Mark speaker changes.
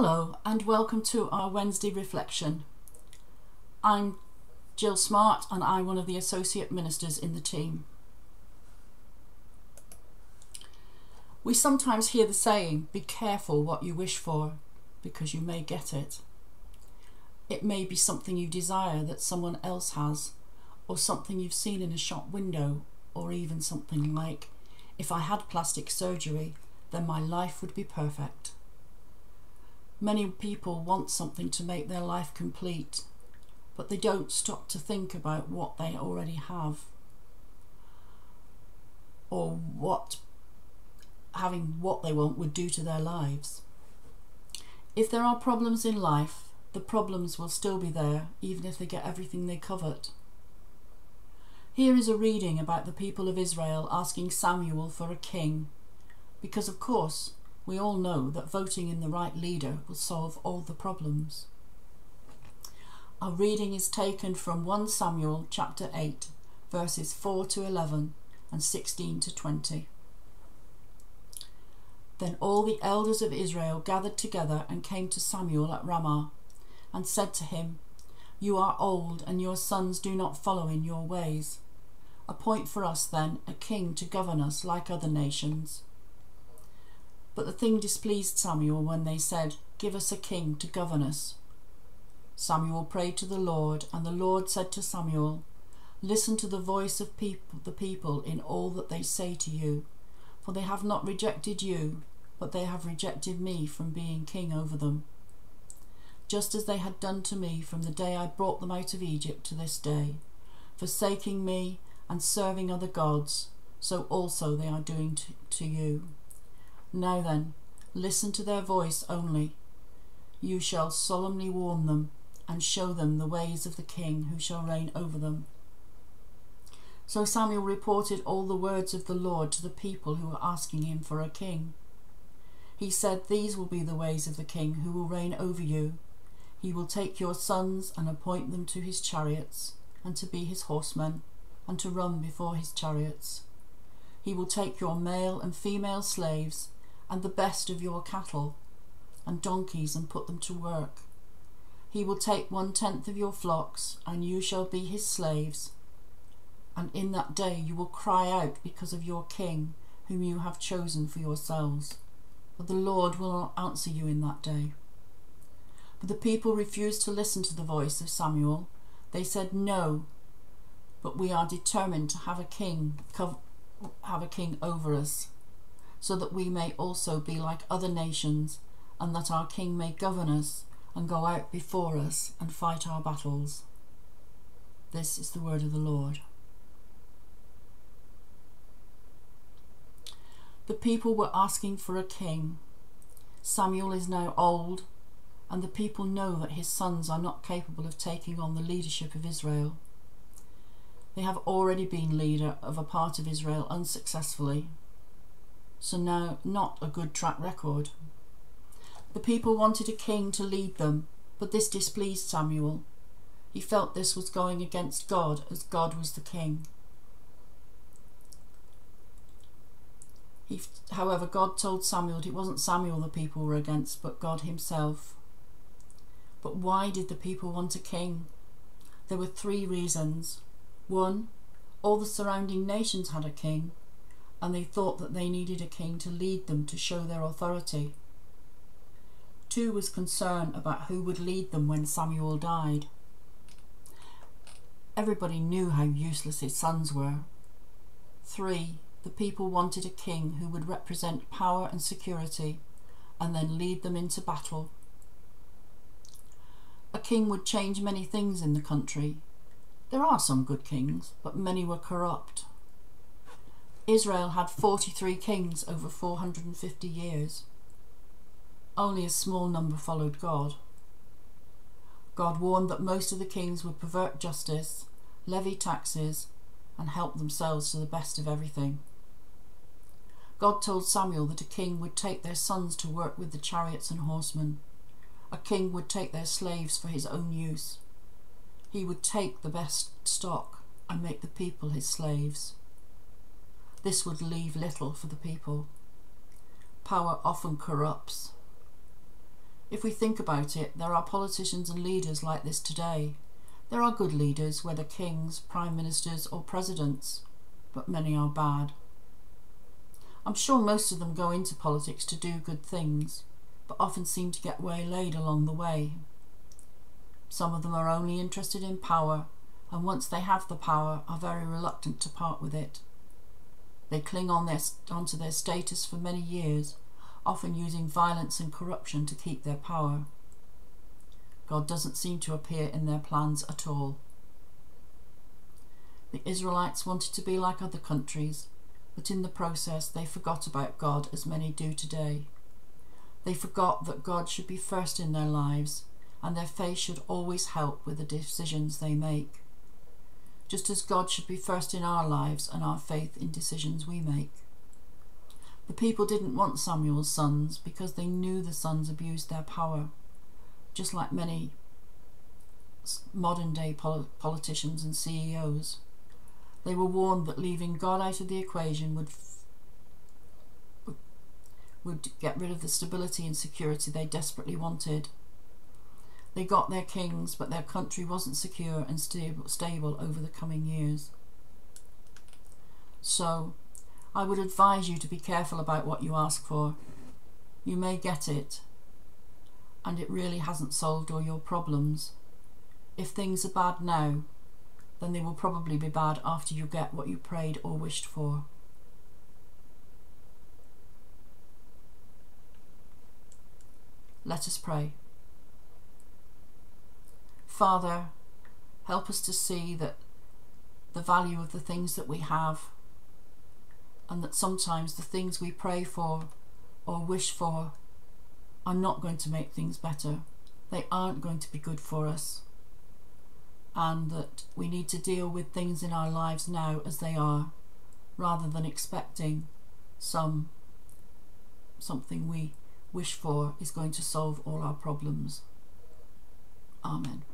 Speaker 1: Hello and welcome to our Wednesday reflection. I'm Gill Smart and I'm one of the associate ministers in the team. We sometimes hear the saying, be careful what you wish for because you may get it. It may be something you desire that someone else has or something you've seen in a shop window or even something like, if I had plastic surgery then my life would be perfect. Many people want something to make their life complete, but they don't stop to think about what they already have or what having what they want would do to their lives. If there are problems in life, the problems will still be there even if they get everything they covet. Here is a reading about the people of Israel asking Samuel for a king, because of course we all know that voting in the right leader will solve all the problems. Our reading is taken from 1 Samuel chapter 8, verses 4 to 11 and 16 to 20. Then all the elders of Israel gathered together and came to Samuel at Ramah, and said to him, You are old, and your sons do not follow in your ways. Appoint for us then a king to govern us like other nations. But the thing displeased Samuel when they said, Give us a king to govern us. Samuel prayed to the Lord, and the Lord said to Samuel, Listen to the voice of people, the people in all that they say to you, for they have not rejected you, but they have rejected me from being king over them. Just as they had done to me from the day I brought them out of Egypt to this day, forsaking me and serving other gods, so also they are doing to, to you. Now then, listen to their voice only. You shall solemnly warn them, and show them the ways of the king who shall reign over them. So Samuel reported all the words of the Lord to the people who were asking him for a king. He said, These will be the ways of the king who will reign over you. He will take your sons and appoint them to his chariots, and to be his horsemen, and to run before his chariots. He will take your male and female slaves and the best of your cattle and donkeys and put them to work. He will take one tenth of your flocks, and you shall be his slaves. And in that day you will cry out because of your king, whom you have chosen for yourselves. But the Lord will not answer you in that day. But the people refused to listen to the voice of Samuel. They said, No, but we are determined to have a king, have a king over us so that we may also be like other nations, and that our King may govern us and go out before us and fight our battles. This is the word of the Lord. The people were asking for a king. Samuel is now old, and the people know that his sons are not capable of taking on the leadership of Israel. They have already been leader of a part of Israel unsuccessfully so now not a good track record. The people wanted a king to lead them, but this displeased Samuel. He felt this was going against God, as God was the king. He, however, God told Samuel it wasn't Samuel the people were against, but God himself. But why did the people want a king? There were three reasons. One, all the surrounding nations had a king, and they thought that they needed a king to lead them to show their authority. Two was concern about who would lead them when Samuel died. Everybody knew how useless his sons were. Three, the people wanted a king who would represent power and security and then lead them into battle. A king would change many things in the country. There are some good kings, but many were corrupt. Israel had 43 kings over 450 years. Only a small number followed God. God warned that most of the kings would pervert justice, levy taxes, and help themselves to the best of everything. God told Samuel that a king would take their sons to work with the chariots and horsemen. A king would take their slaves for his own use. He would take the best stock and make the people his slaves. This would leave little for the people. Power often corrupts. If we think about it, there are politicians and leaders like this today. There are good leaders, whether kings, prime ministers, or presidents, but many are bad. I'm sure most of them go into politics to do good things, but often seem to get waylaid along the way. Some of them are only interested in power, and once they have the power, are very reluctant to part with it. They cling on their, onto their status for many years, often using violence and corruption to keep their power. God doesn't seem to appear in their plans at all. The Israelites wanted to be like other countries, but in the process they forgot about God as many do today. They forgot that God should be first in their lives and their faith should always help with the decisions they make. Just as God should be first in our lives and our faith in decisions we make. The people didn't want Samuel's sons because they knew the sons abused their power just like many modern day pol politicians and CEOs. They were warned that leaving God out of the equation would, would, would get rid of the stability and security they desperately wanted. They got their kings, but their country wasn't secure and stable, stable over the coming years. So, I would advise you to be careful about what you ask for. You may get it, and it really hasn't solved all your problems. If things are bad now, then they will probably be bad after you get what you prayed or wished for. Let us pray. Father, help us to see that the value of the things that we have and that sometimes the things we pray for or wish for are not going to make things better. They aren't going to be good for us. And that we need to deal with things in our lives now as they are, rather than expecting some something we wish for is going to solve all our problems. Amen.